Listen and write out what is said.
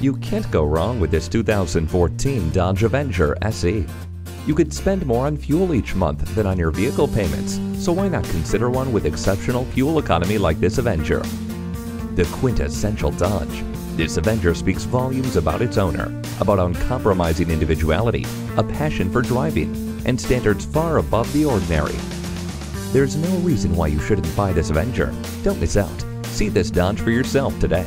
You can't go wrong with this 2014 Dodge Avenger SE. You could spend more on fuel each month than on your vehicle payments, so why not consider one with exceptional fuel economy like this Avenger? The quintessential Dodge. This Avenger speaks volumes about its owner, about uncompromising individuality, a passion for driving, and standards far above the ordinary. There's no reason why you shouldn't buy this Avenger. Don't miss out. See this Dodge for yourself today.